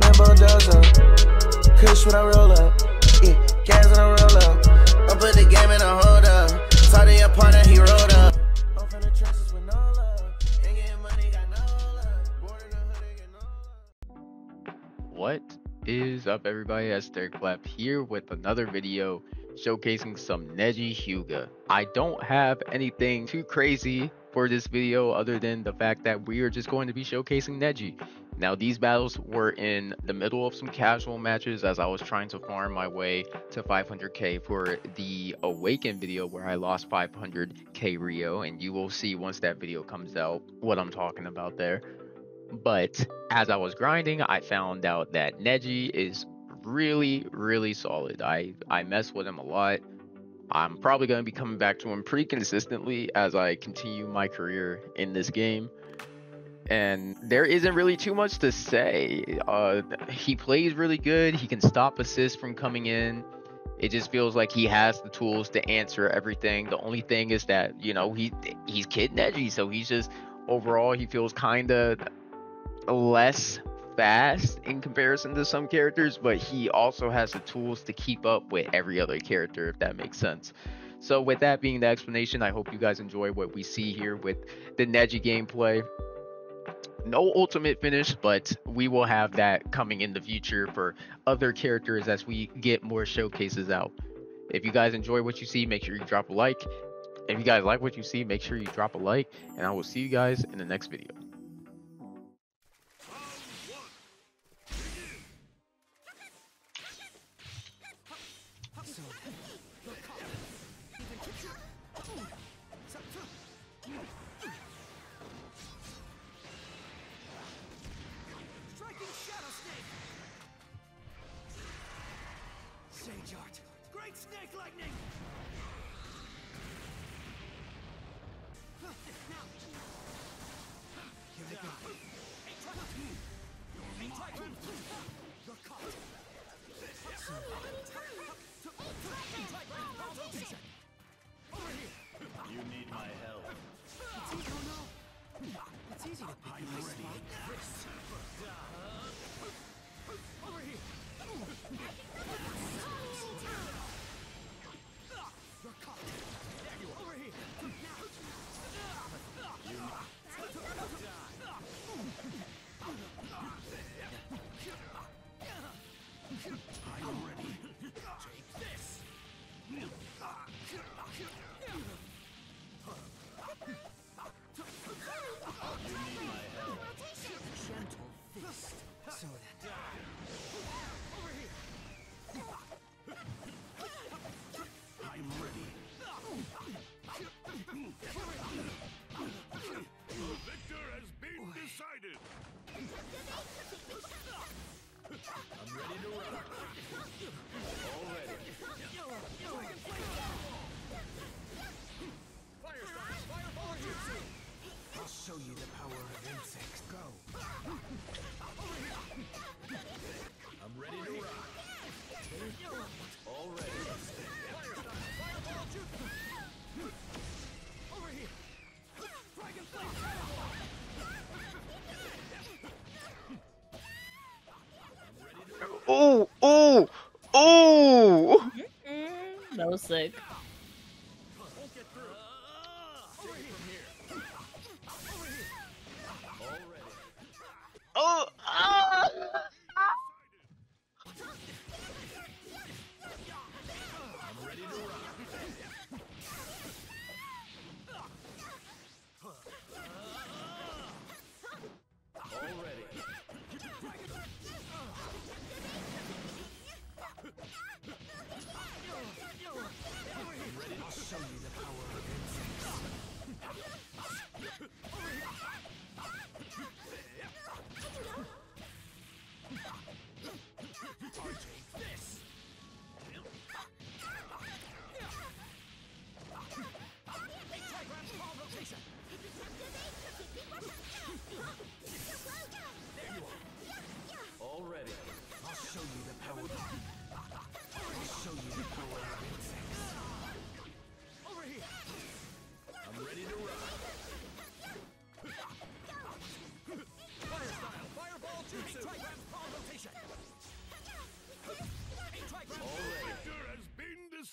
Lambo Kush when I roll up, yeah, gas when I roll up. I put the game in a hold up, saw the opponent, he rolled up. What is up everybody, it's Derek here with another video showcasing some Neji Hyuga. I don't have anything too crazy for this video other than the fact that we are just going to be showcasing Neji. Now these battles were in the middle of some casual matches as I was trying to farm my way to 500k for the Awaken video where I lost 500k Ryo and you will see once that video comes out what I'm talking about there. But as I was grinding, I found out that Neji is really, really solid. I, I mess with him a lot. I'm probably going to be coming back to him pretty consistently as I continue my career in this game. And there isn't really too much to say. Uh, he plays really good. He can stop assists from coming in. It just feels like he has the tools to answer everything. The only thing is that you know he he's kid Neji, so he's just overall he feels kind of less fast in comparison to some characters, but he also has the tools to keep up with every other character, if that makes sense. So, with that being the explanation, I hope you guys enjoy what we see here with the Neji gameplay. No ultimate finish, but we will have that coming in the future for other characters as we get more showcases out. If you guys enjoy what you see, make sure you drop a like. If you guys like what you see, make sure you drop a like, and I will see you guys in the next video. Striking Shadow Snake! Sage Art! Great Snake Lightning! Now! Here I go. You're caught. You to ultra-type and follow the power of insects. Go. I'm ready to rock. Already. Over here. Dragonfly. Oh, oh, oh! That was sick.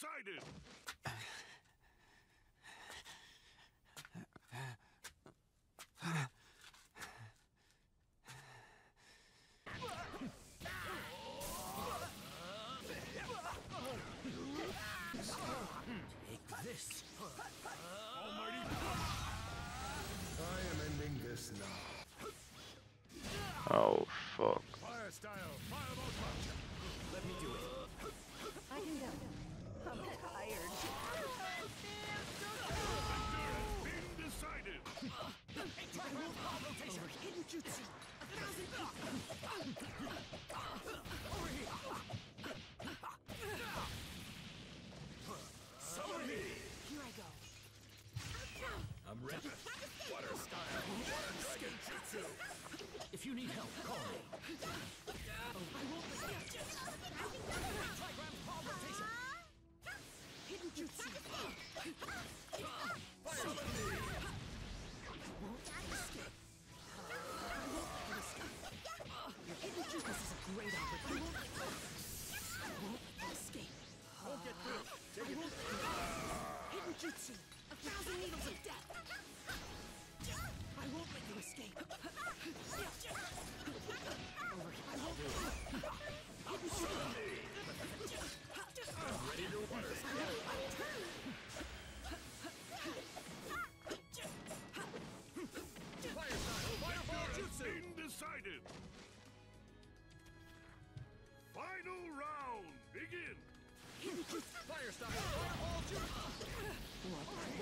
excited! Take this! Almighty! I am ending this now. Oh, fuck. Fire style, fire Rip. Water style. Water dragon jutsu. If you need help, call me. Final round, begin. Fireball. What?